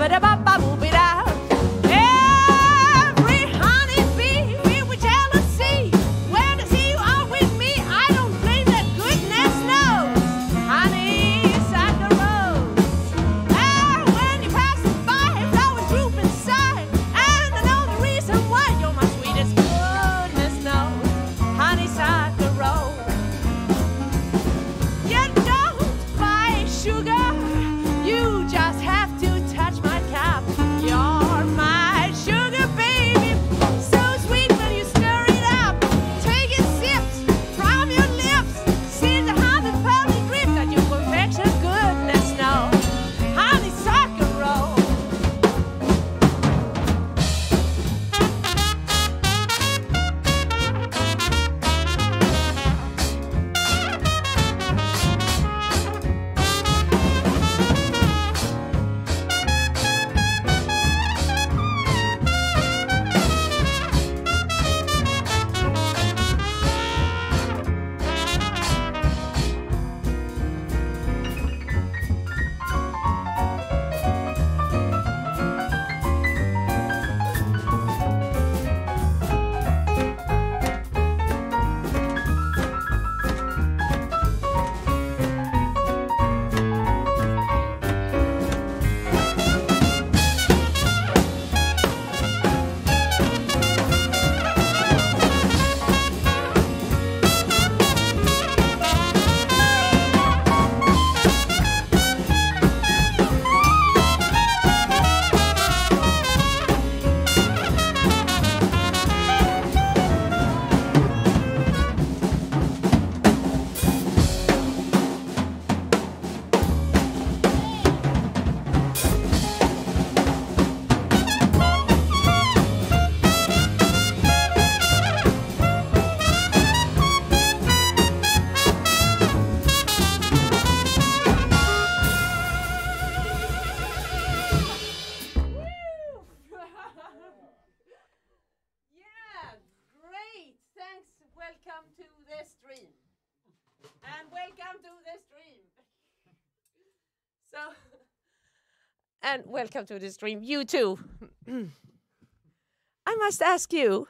Rub it up, and welcome to the stream. You too. I must ask you,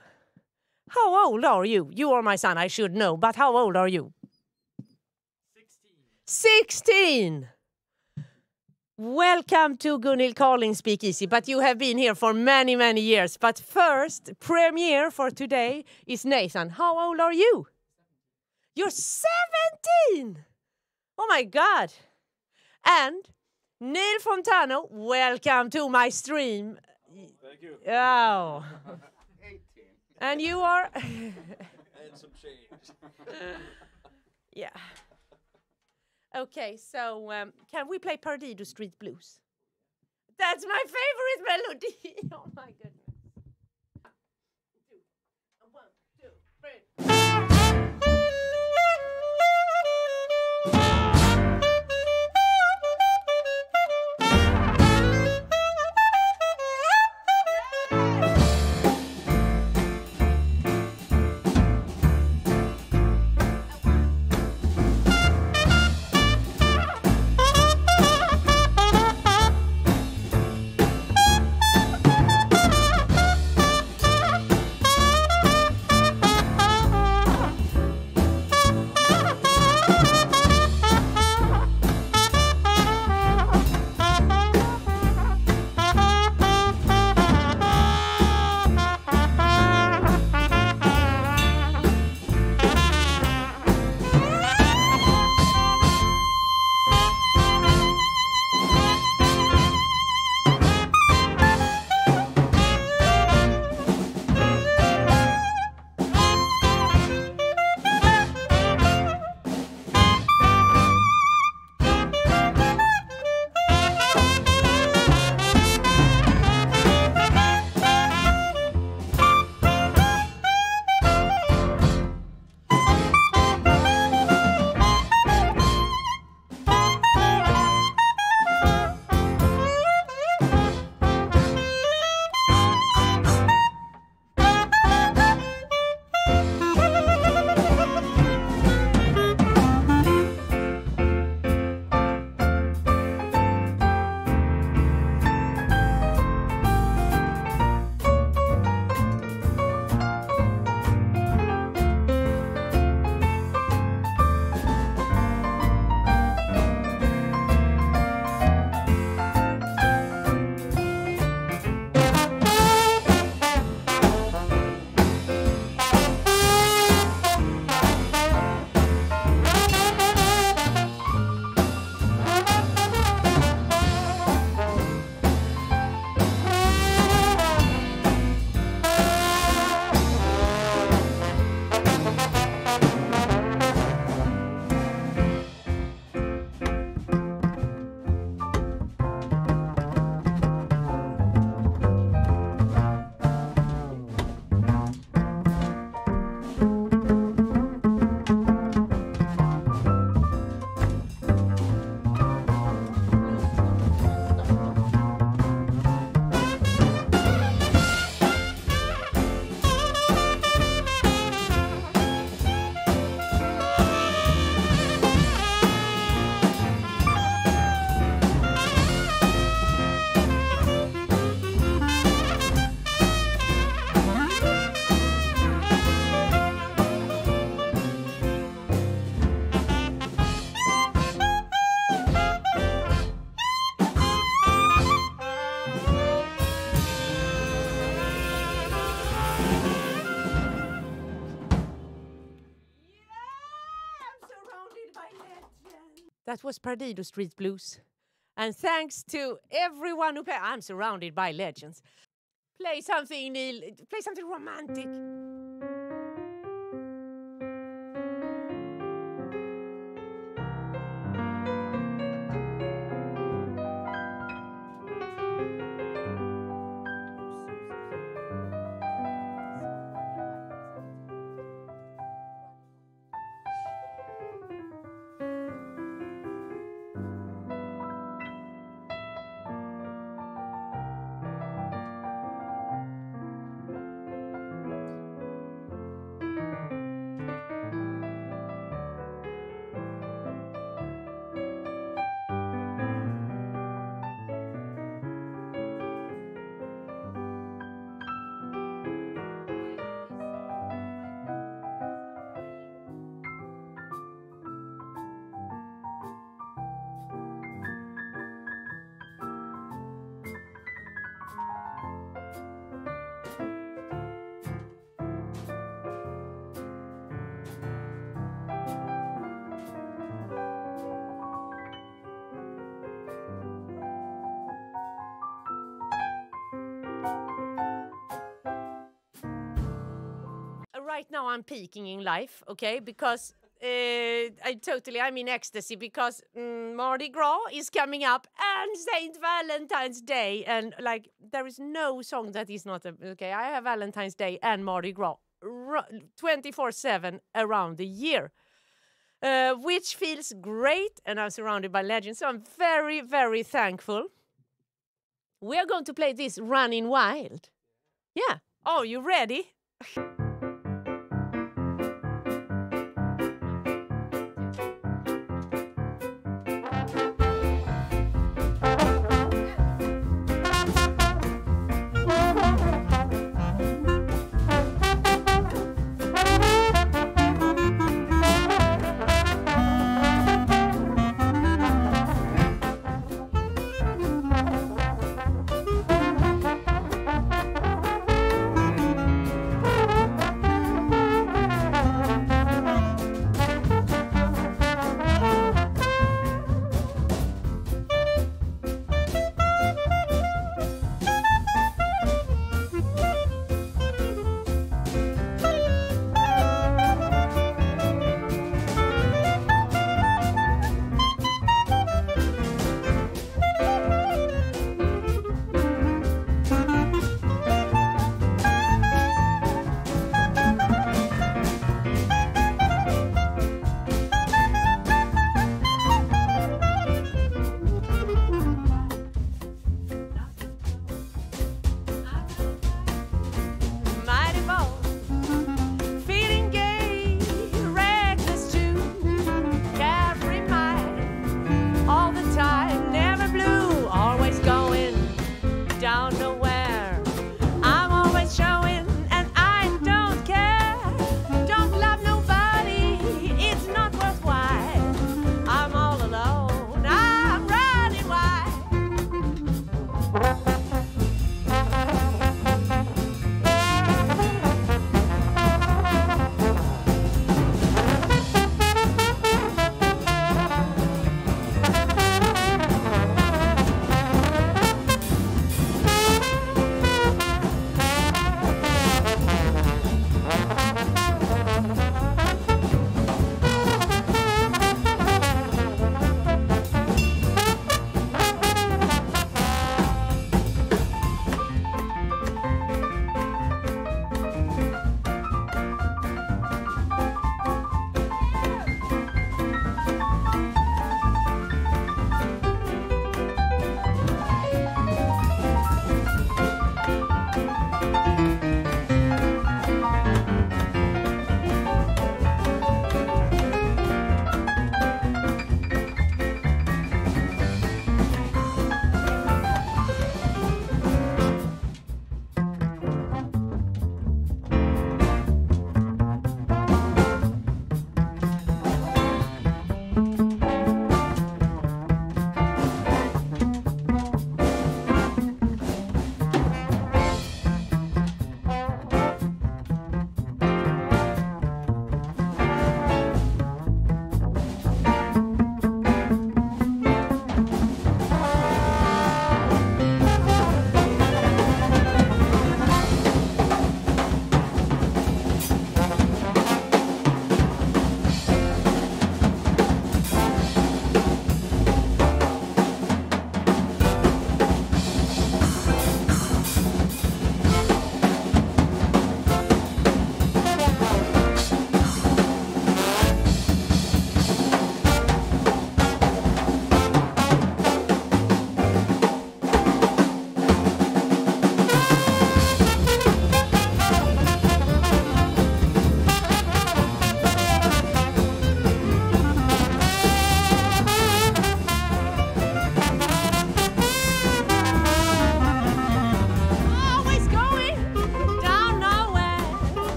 how old are you? You are my son, I should know, but how old are you? 16. 16! Welcome to Gunhild Carling Speakeasy, but you have been here for many, many years. But first, premiere for today is Nathan. How old are you? You're 17! Oh my God! And Neil Fontano, welcome to my stream. Thank you. Oh. 18. And you are? And some change. yeah. Okay, so um, can we play Perdido Street Blues? That's my favorite melody. oh my goodness. One, two, three. Was Perdido Street Blues. And thanks to everyone who play, I'm surrounded by legends. Play something, Neil. Play something romantic. Right now I'm peaking in life, okay? Because uh, I totally, I'm in ecstasy because mm, Mardi Gras is coming up and Saint Valentine's Day, and like there is no song that is not a, okay. I have Valentine's Day and Mardi Gras 24 7 around the year. Uh, which feels great, and I'm surrounded by legends, so I'm very, very thankful. We are going to play this Running Wild. Yeah. Oh, you ready?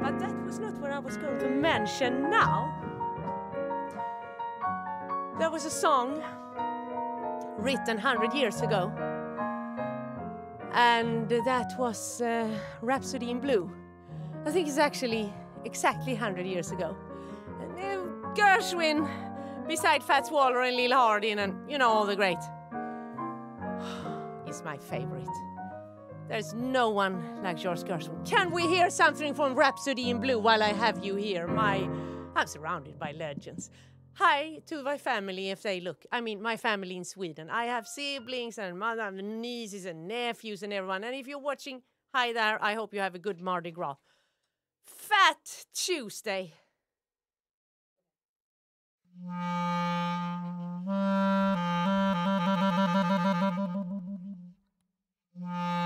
but that was not what I was going to mention now. There was a song written 100 years ago, and that was uh, Rhapsody in Blue. I think it's actually exactly 100 years ago. And, uh, Gershwin, beside Fats Waller and Lil Hardin, and you know, all the great. is my favorite. There's no one like George Gershwin. Can we hear something from Rhapsody in Blue while I have you here? My, I'm surrounded by legends. Hi to my family if they look. I mean, my family in Sweden. I have siblings and mother, and nieces and nephews and everyone. And if you're watching, hi there. I hope you have a good Mardi Gras. Fat Tuesday.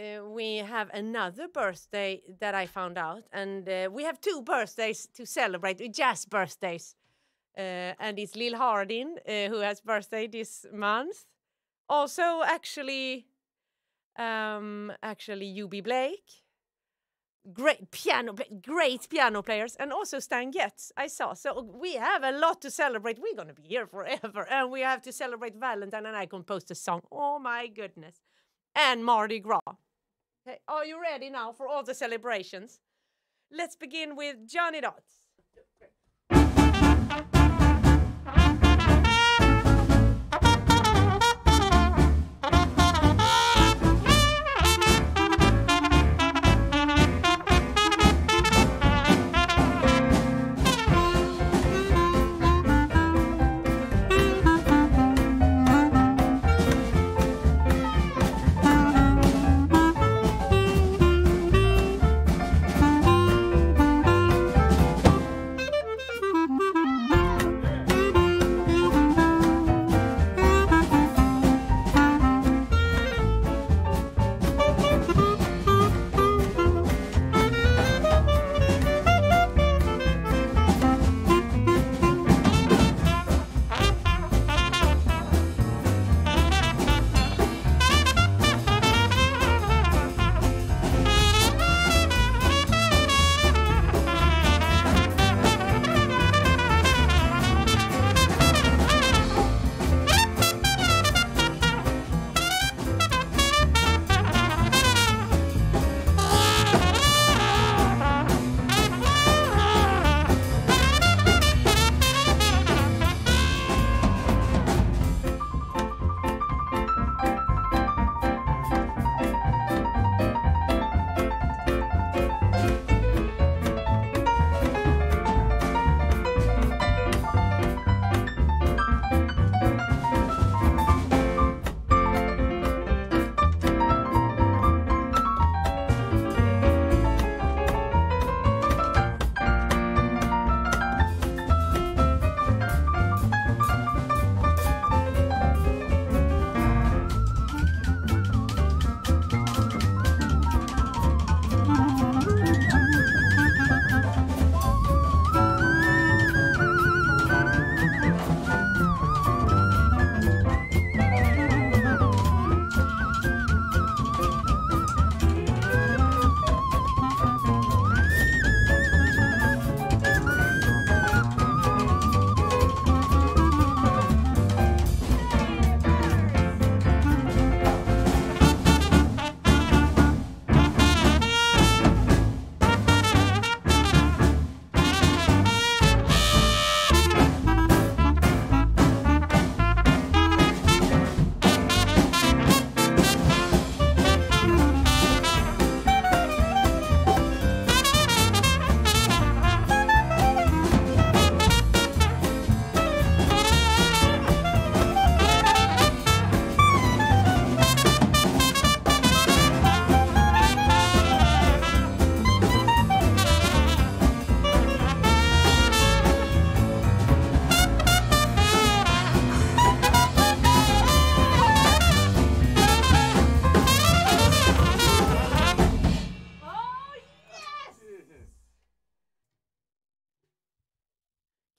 uh, we have another birthday that I found out, and uh, we have two birthdays to celebrate, uh, jazz birthdays. Uh, and it's Lil Hardin uh, who has birthday this month. Also, actually, um, actually, Eubie Blake, great piano, great piano players, and also Stan Getz. I saw. So we have a lot to celebrate. We're gonna be here forever, and we have to celebrate Valentine. And I composed a song. Oh my goodness! And Mardi Gras. Okay, are you ready now for all the celebrations? Let's begin with Johnny Dots.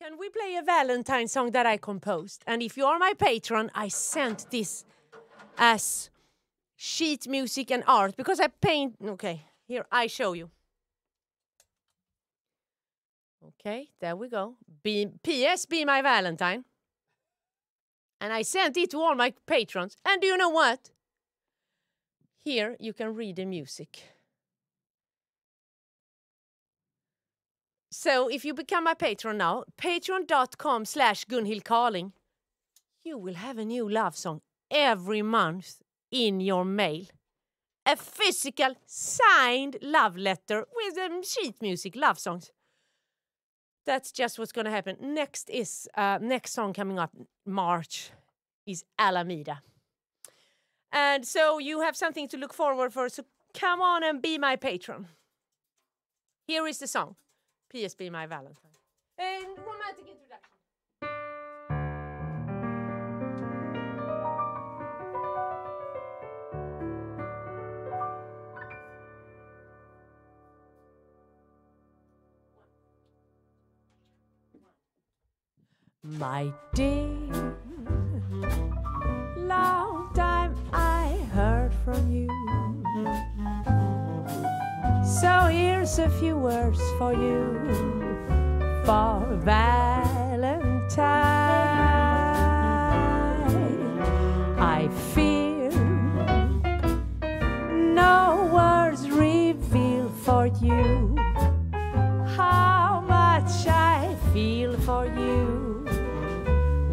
Can we play a Valentine song that I composed? And if you are my patron, I sent this as sheet music and art because I paint. Okay, here I show you. Okay, there we go. Be, P.S. Be my Valentine. And I sent it to all my patrons. And do you know what? Here you can read the music. So if you become my patron now, patreon.com slash Gunhild Carling, you will have a new love song every month in your mail. A physical signed love letter with um, sheet music love songs. That's just what's going to happen. Next is uh, next song coming up March is Alameda. And so you have something to look forward for. So come on and be my patron. Here is the song. P.S. Be my Valentine. Eh, and romantic introduction. My dear, long time I heard from you. So here's a few words for you for Valentine. I fear no words reveal for you how much I feel for you.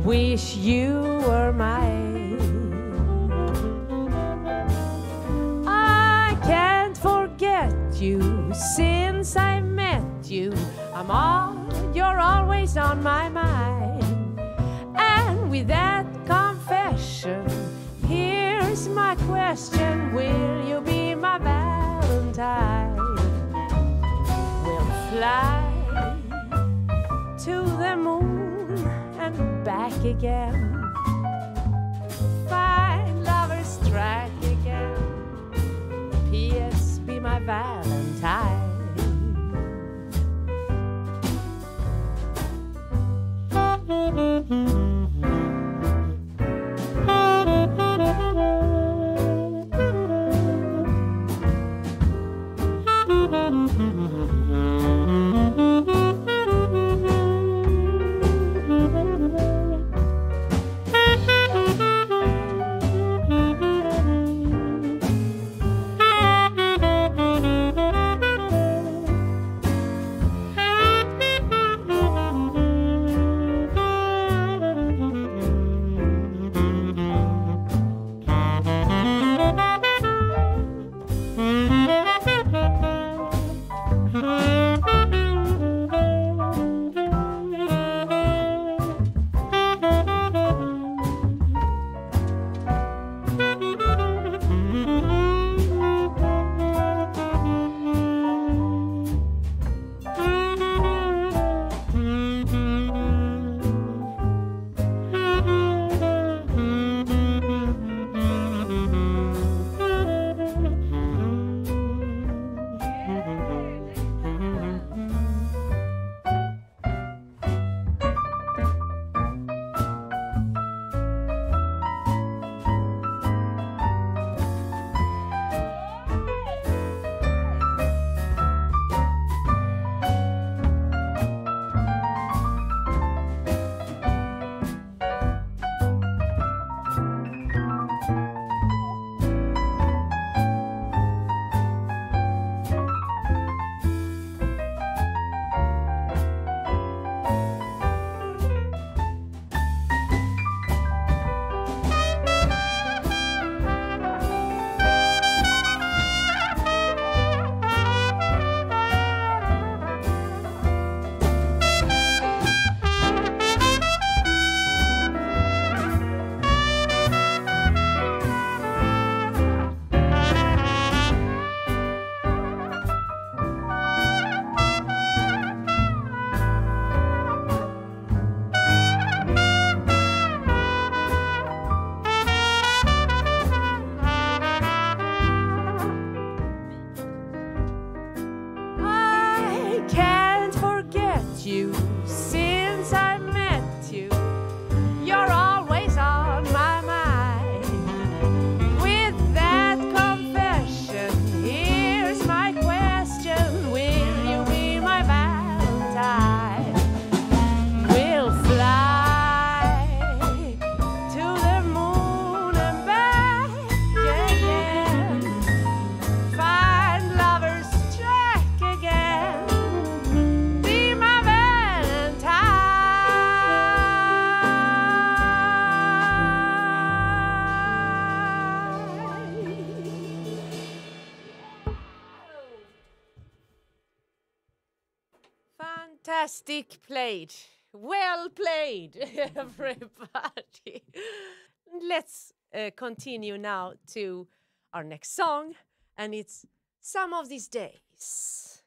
Wish you were mine. Since I met you. I'm all, you're always on my mind. And with that confession, here's my question Will you be my Valentine? We'll fly to the moon and back again. Find lovers again. P.S. Be my Valentine. Fantastic played. Well played, everybody. Let's uh, continue now to our next song, and it's Some of These Days.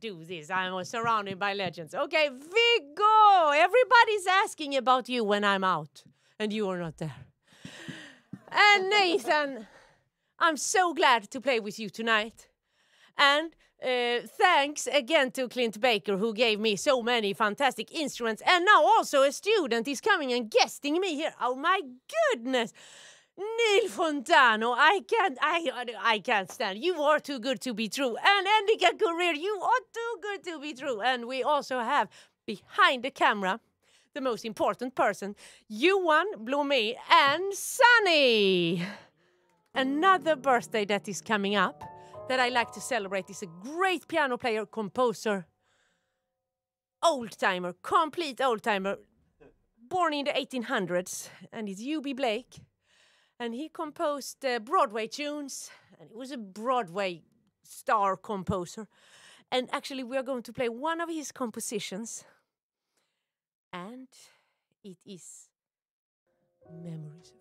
Do this. I'm surrounded by legends. Okay, Viggo! Everybody's asking about you when I'm out, and you are not there. And Nathan, I'm so glad to play with you tonight. And uh, thanks again to Clint Baker, who gave me so many fantastic instruments. And now also a student is coming and guesting me here. Oh my goodness! Neil Fontano, I can't, I, I can't stand. You are too good to be true. And Endika Guerrero, you are too good to be true. And we also have behind the camera the most important person, Johan Blomé and Sunny. Another birthday that is coming up that I like to celebrate is a great piano player, composer, old timer, complete old timer, born in the 1800s, and it's Eubie Blake and he composed uh, Broadway tunes, and he was a Broadway star composer. And actually, we are going to play one of his compositions, and it is Memories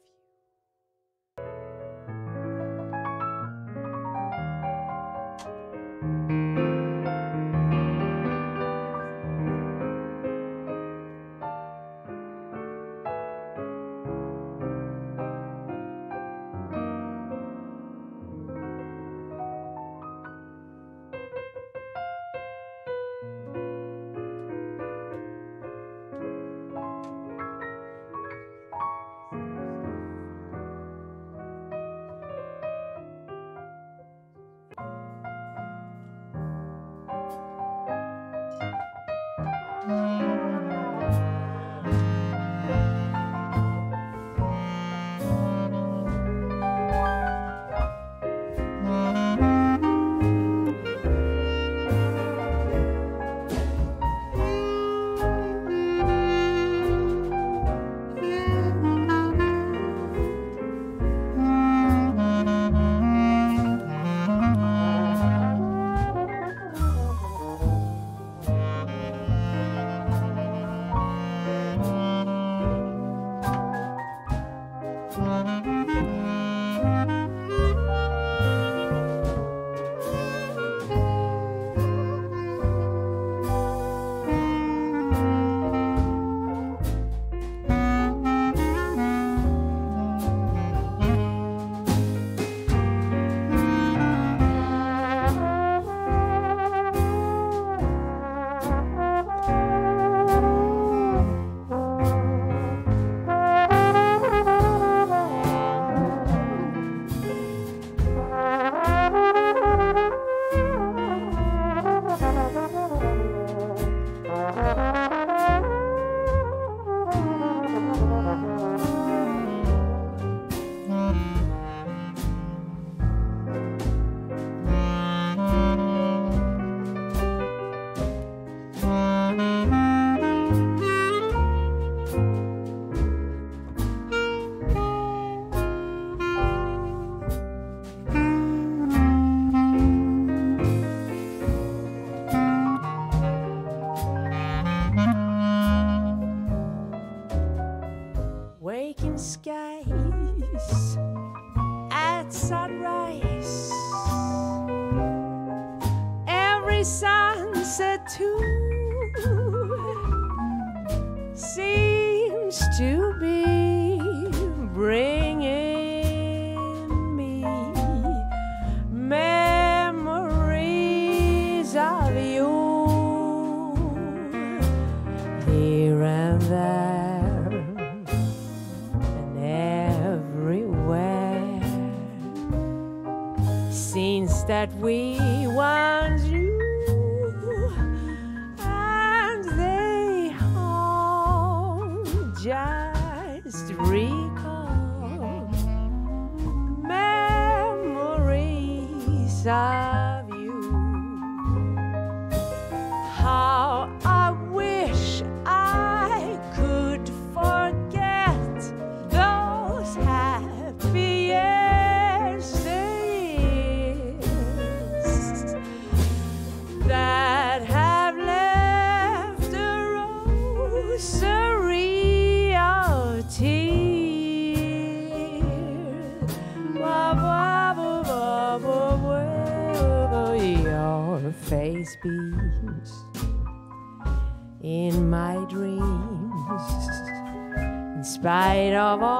of all.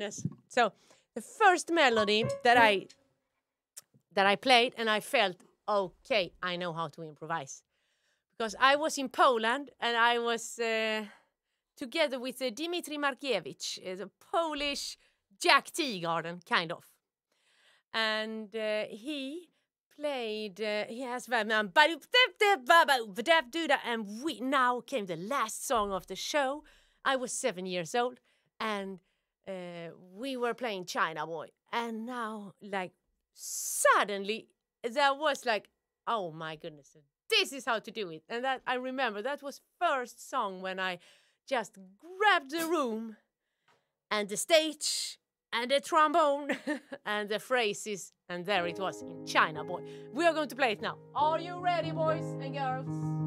Goodness. So the first melody that I that I played and I felt okay, I know how to improvise. Because I was in Poland and I was uh, together with uh, Dimitri Markiewicz, uh, a Polish Jack Teagarden, kind of. And uh, he played, uh, he has and we now came the last song of the show. I was seven years old and uh, we were playing China Boy. And now, like, suddenly there was like, oh my goodness, this is how to do it. And that I remember that was first song when I just grabbed the room and the stage and the trombone and the phrases and there it was in China Boy. We are going to play it now. Are you ready, boys and girls?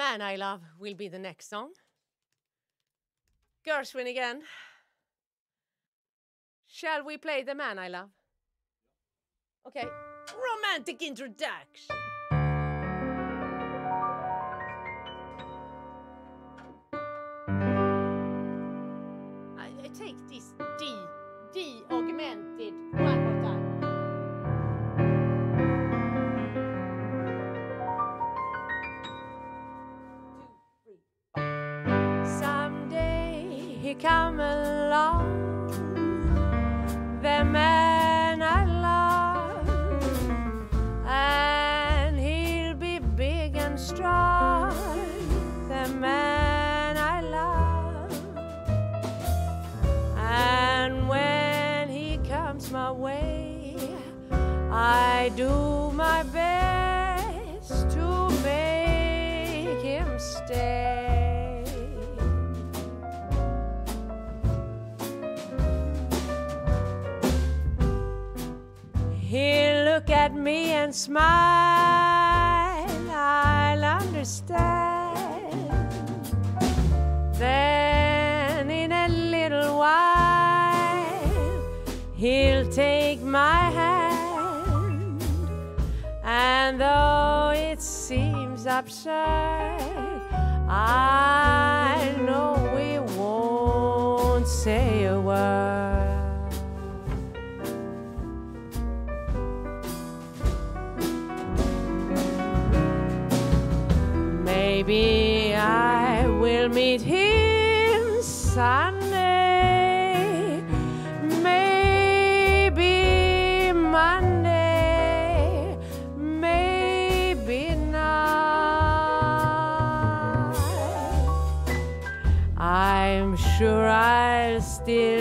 Man I Love will be the next song. Gershwin again. Shall we play The Man I Love? Okay, romantic introduction. I, I take this D, D augmented one you come along? The man I love, and he'll be big and strong. The man I love, and when he comes my way, I do my best. and smile, I'll understand. Then in a little while, he'll take my hand, and though it seems absurd, I Till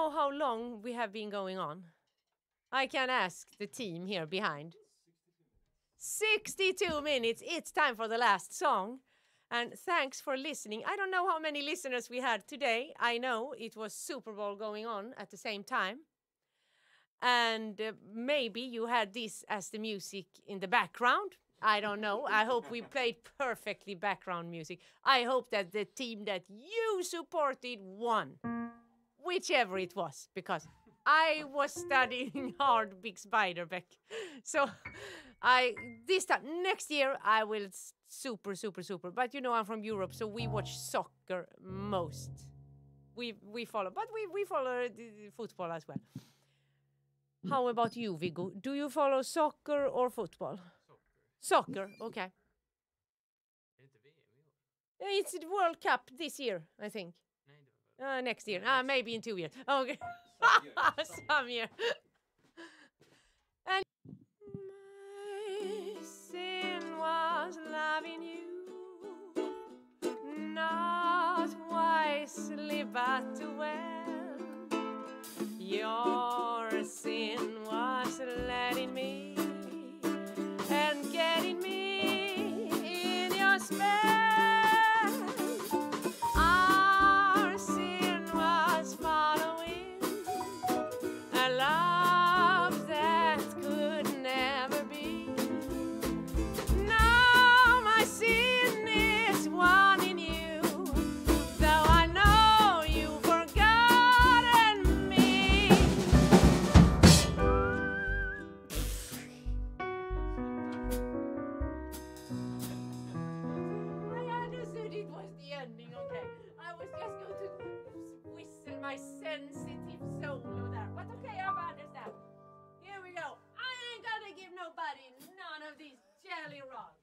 know how long we have been going on. I can ask the team here behind. 62 minutes. It's time for the last song. And thanks for listening. I don't know how many listeners we had today. I know it was Super Bowl going on at the same time. And uh, maybe you had this as the music in the background. I don't know. I hope we played perfectly background music. I hope that the team that you supported won, whichever it was, because I was studying hard Big Spiderbeck. So I this time next year I will super super super. But you know I'm from Europe, so we watch soccer most. We we follow, but we we follow the football as well. How about you, Viggo? Do you follow soccer or football? Soccer, okay. Är det inte VM i år? Uh, It's the World Cup this year, I think. Uh, next year. Uh, maybe in two years. Okay. Some year, some Some year. and my sin was loving you, not wisely but well. Your sin was letting me and getting me these jelly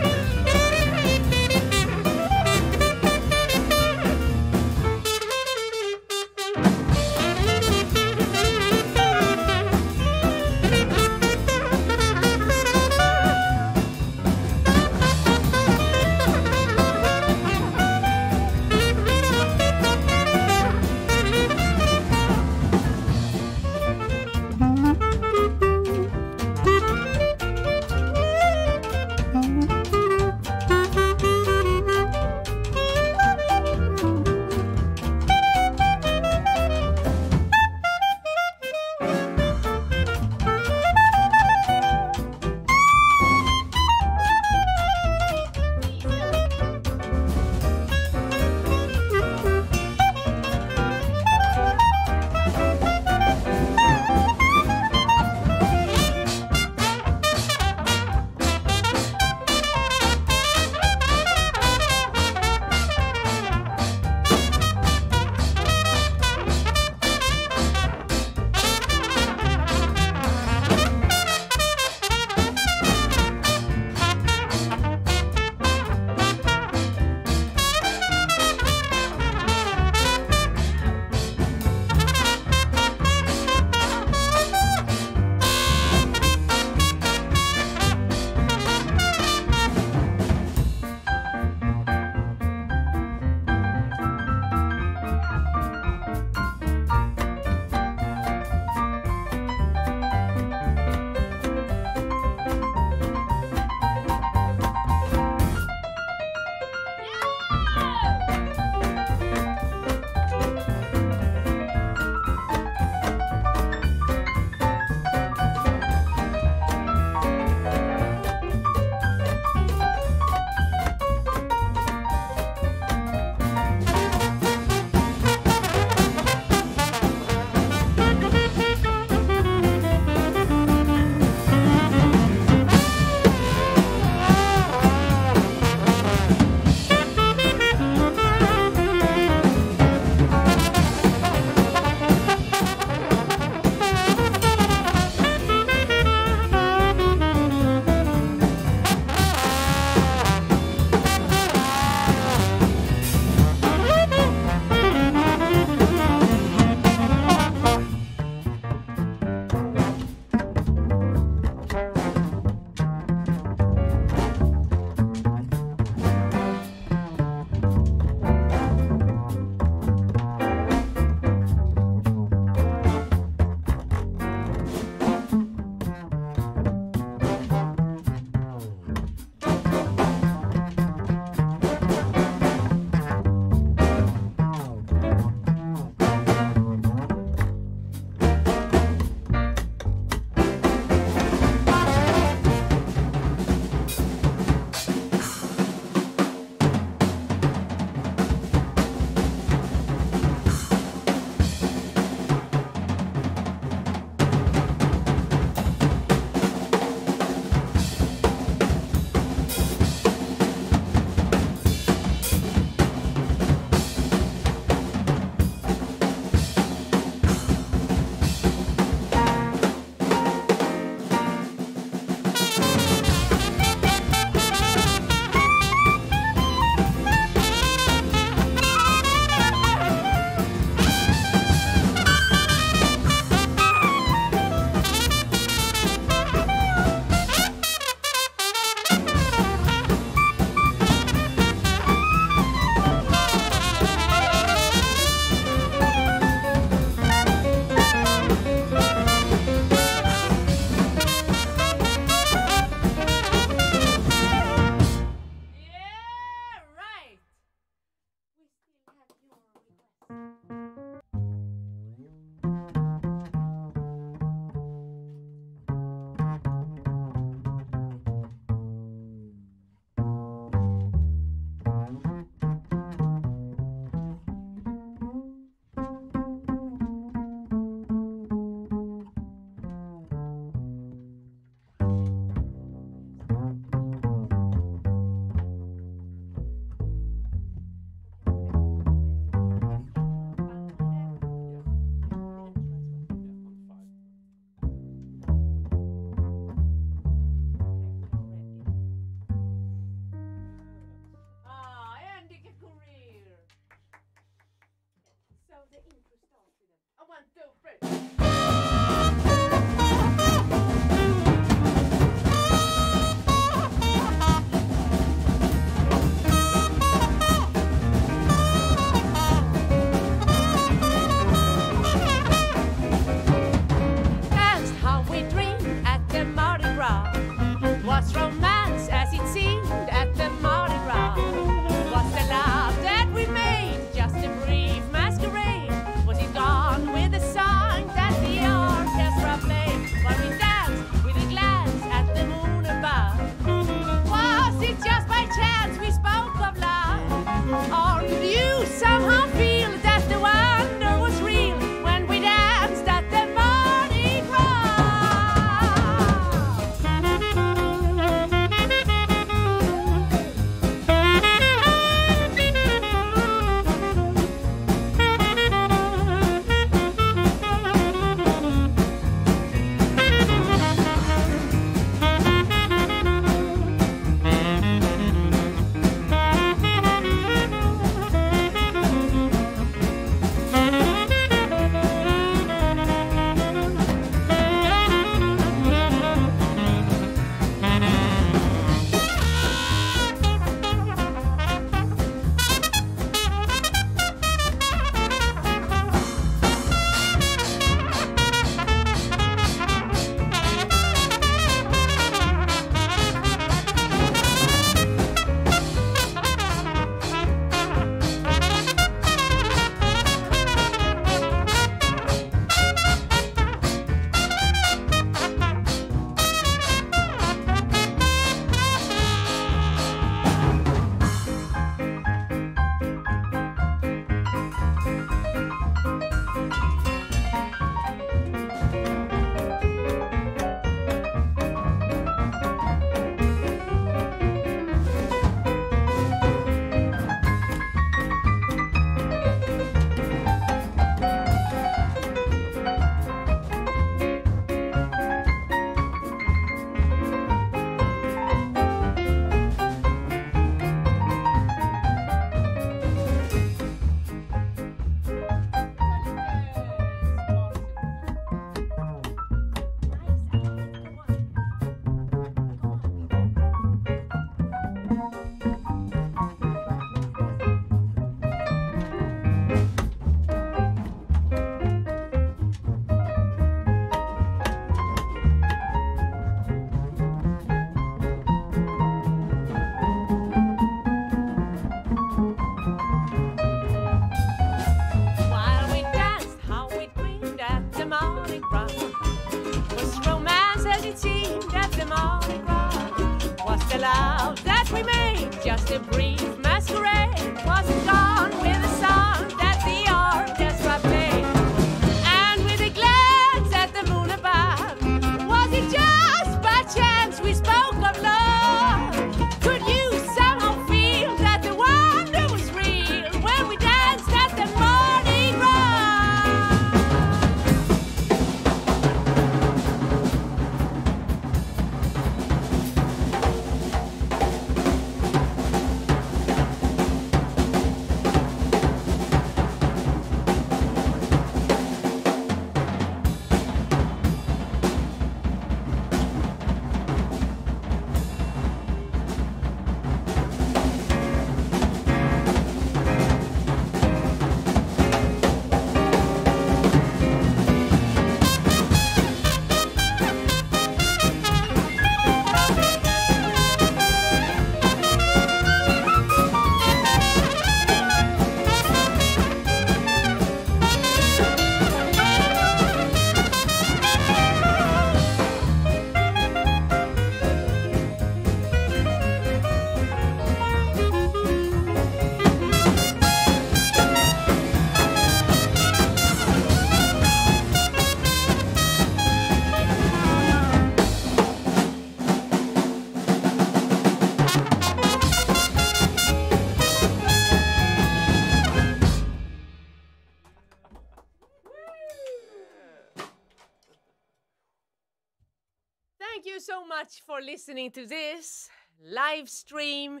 listening to this live stream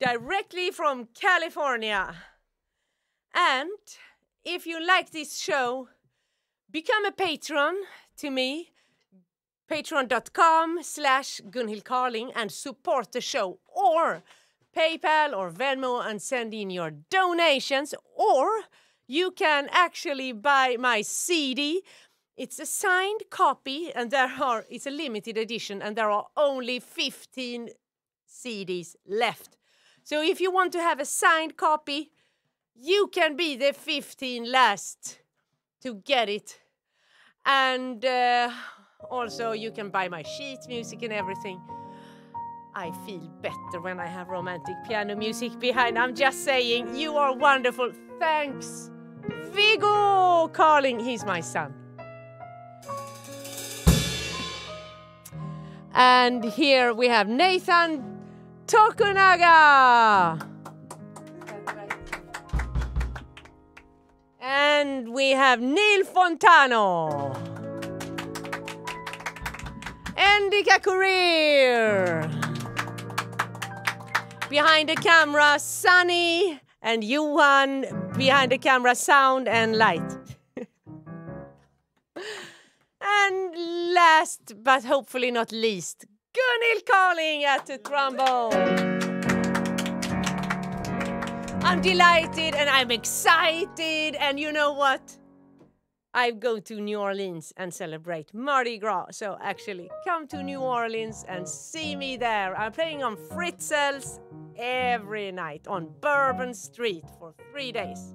directly from California. And if you like this show, become a patron to me patreon.com slash Carling and support the show or PayPal or Venmo and send in your donations or you can actually buy my CD. It's a signed copy and there are it's a limited edition and there are only 15 CDs left. So if you want to have a signed copy, you can be the 15 last to get it. And uh, also, you can buy my sheet music and everything. I feel better when I have romantic piano music behind. I'm just saying, you are wonderful. Thanks, Viggo Carling. He's my son. And here we have Nathan Tokunaga. And we have Neil Fontano. Endika Courir. Behind the camera, Sunny and Johan. Behind the camera, sound and light. And last but hopefully not least, Gunhild Carling at the trombone. I'm delighted and I'm excited, and you know what? I go to New Orleans and celebrate Mardi Gras. So actually, come to New Orleans and see me there. I'm playing on Fritzels every night on Bourbon Street for three days.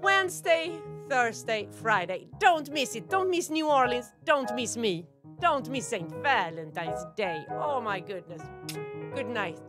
Wednesday, Thursday, Friday. Don't miss it. Don't miss New Orleans. Don't miss me. Don't miss St. Valentine's Day. Oh my goodness. Good night.